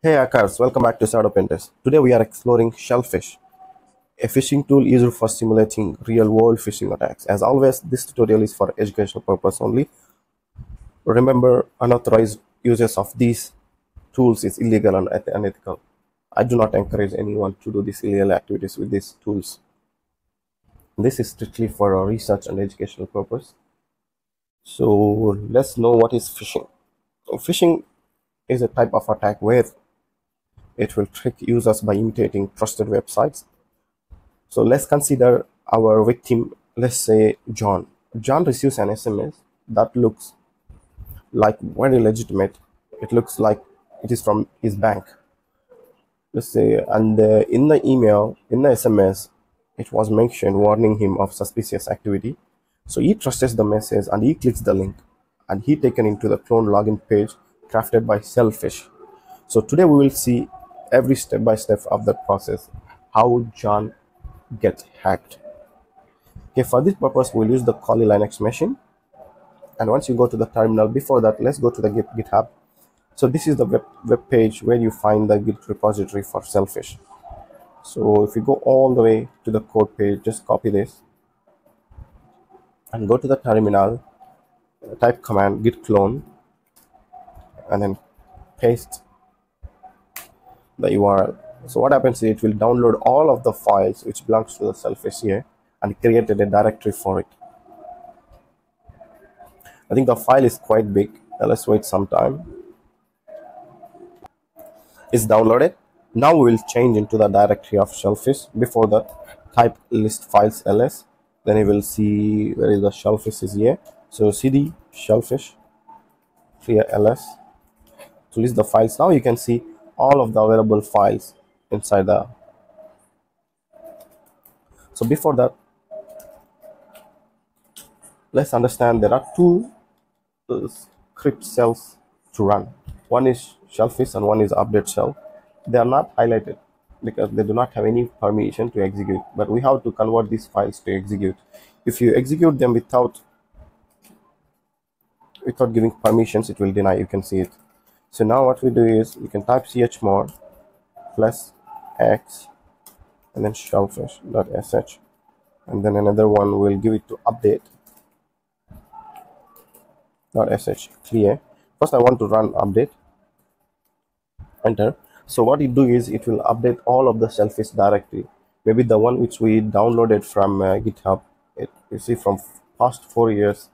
Hey hackers, welcome back to Shadow. Today we are exploring Shellfish, a phishing tool used for simulating real-world phishing attacks. As always, this tutorial is for educational purpose only. Remember, unauthorized uses of these tools is illegal and unethical. I do not encourage anyone to do these illegal activities with these tools. This is strictly for research and educational purpose. So let's know what is phishing. Phishing is a type of attack where it will trick users by imitating trusted websites. So let's consider our victim, let's say John. John receives an SMS that looks like very legitimate. It looks like it is from his bank. Let's say, and uh, in the email, in the SMS, it was mentioned warning him of suspicious activity. So he trusts the message and he clicks the link and he taken into the clone login page crafted by Shellfish. So today we will see every step by step of that process, how John gets hacked. Okay, for this purpose, we'll use the Kali Linux machine. And once you go to the terminal, before that, let's go to the GitHub. So this is the web, web page where you find the Git repository for Selfish. So if you go all the way to the code page, just copy this and go to the terminal, type command git clone, and then paste the URL. So what happens is it will download all of the files which belongs to the Shellfish here and created a directory for it. I think the file is quite big. Now let's wait some time. It's downloaded. Now we will change into the directory of Shellfish. Before that, type list files ls. Then you will see where is the Shellfish is here. So cd Shellfish clear ls to list the files. Now you can see all of the available files inside the so before that let's understand there are two uh, script cells to run. One is shellfish and one is update shell they are not highlighted because they do not have any permission to execute but we have to convert these files to execute. If you execute them without without giving permissions it will deny. You can see it so now what we do is we can type chmod plus x and then shellfish.sh and then another one will give it to update .sh clear. First I want to run update. Enter. So what it do is it will update all of the shellfish directory maybe the one which we downloaded from uh, github it you see from past four years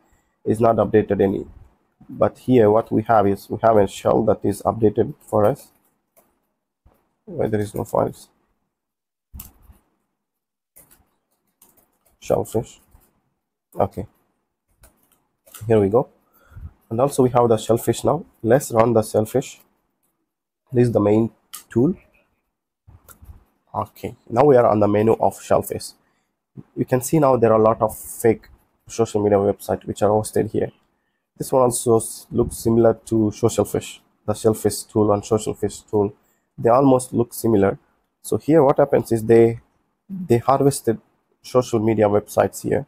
is not updated any but here what we have is we have a shell that is updated for us. Where there is no files. Shellfish okay. Here we go. And also we have the shellfish now. Let's run the shellfish. This is the main tool. Okay. Now we are on the menu of shellfish. You can see now there are a lot of fake social media websites which are hosted here this one also looks similar to Socialfish, the shellfish tool and Socialfish tool. They almost look similar. So here what happens is they they harvested social media websites here.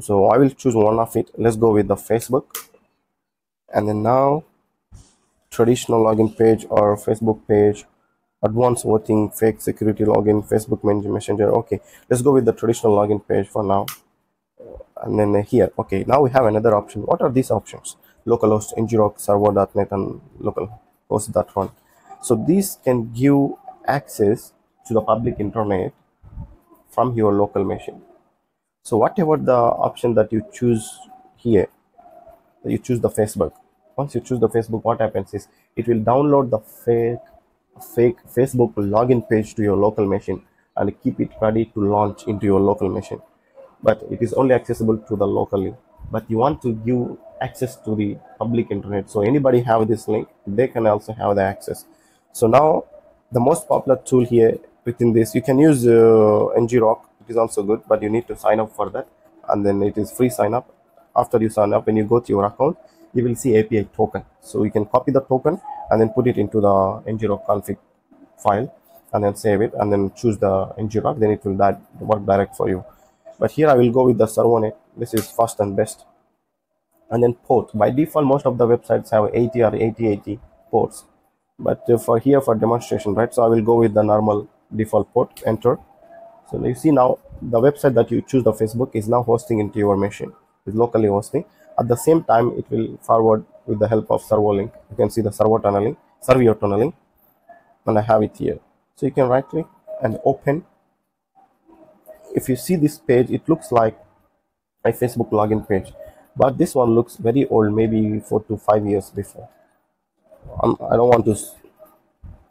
So I will choose one of it. Let's go with the Facebook. And then now traditional login page or Facebook page, advanced voting, fake security login, Facebook Messenger. Okay, let's go with the traditional login page for now and then here okay now we have another option. What are these options? Localhost ngrok server.net and localhost.1 so these can give access to the public internet from your local machine. So whatever the option that you choose here you choose the facebook once you choose the facebook what happens is it will download the fake fake facebook login page to your local machine and keep it ready to launch into your local machine but it is only accessible to the locally but you want to give access to the public internet. So anybody have this link they can also have the access. So now the most popular tool here within this you can use uh, ngrok it is also good but you need to sign up for that. And then it is free sign up. After you sign up when you go to your account you will see api token. So you can copy the token and then put it into the ngrok config file and then save it and then choose the ngrok then it will work direct for you but here I will go with the servnet this is first and best. And then port. By default most of the websites have 80 or 8080 ports. But uh, for here for demonstration right? So i will go with the normal default port. Enter. So you see now the website that you choose the facebook is now hosting into your machine. Is locally hosting. At the same time it will forward with the help of servo link. You can see the servo tunneling server tunneling. And i have it here. So you can right click and open if you see this page it looks like a facebook login page but this one looks very old maybe four to five years before. Um, i don't want to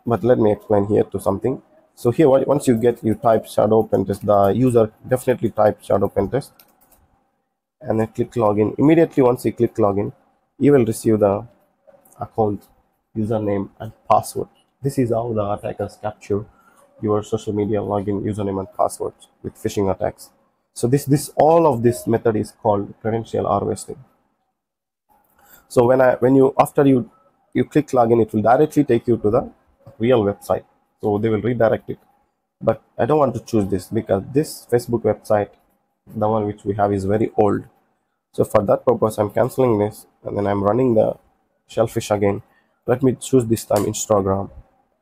but let me explain here to something. So here once you get you type shadow pentest the user definitely type shadow pentest and then click login. Immediately once you click login you will receive the account username and password. This is how the attackers capture your social media login username and password with phishing attacks. So this this all of this method is called credential harvesting. So when i when you after you you click login it will directly take you to the real website. So they will redirect it. But i don't want to choose this because this facebook website the one which we have is very old. So for that purpose i'm canceling this and then i'm running the shellfish again. Let me choose this time instagram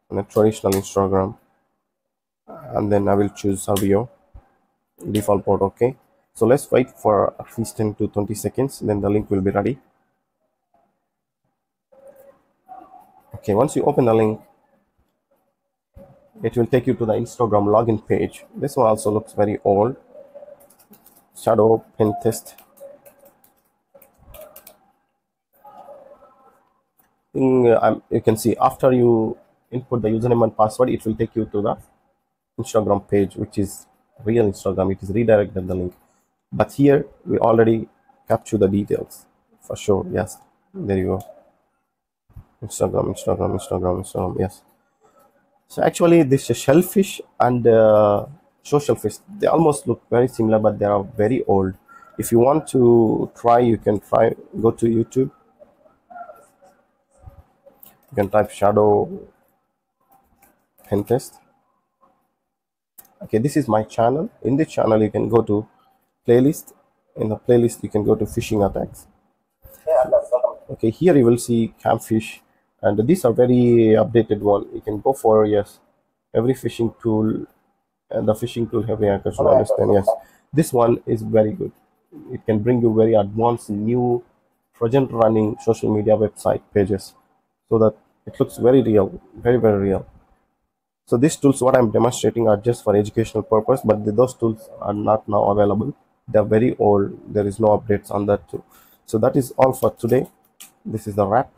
and a traditional instagram and then i will choose Savio default port okay. So let's wait for at least 10 to 20 seconds then the link will be ready. Okay once you open the link it will take you to the instagram login page. This one also looks very old. Shadow pen test. Uh, you can see after you input the username and password it will take you to the instagram page which is real instagram it is redirected the link. But here we already capture the details for sure yes. There you go. Instagram instagram instagram instagram yes. So actually this is shellfish and uh, social fish they almost look very similar but they are very old. If you want to try you can try go to youtube. You can type shadow pen test okay this is my channel. In this channel you can go to playlist. In the playlist you can go to phishing attacks. Okay here you will see campfish and these are very updated one. You can go for yes every phishing tool. And the phishing tool every hacker should understand yes. This one is very good. It can bring you very advanced new trojan running social media website pages. So that it looks very real very very real so these tools what i'm demonstrating are just for educational purpose but the, those tools are not now available. They're very old. There is no updates on that too. So that is all for today. This is the wrap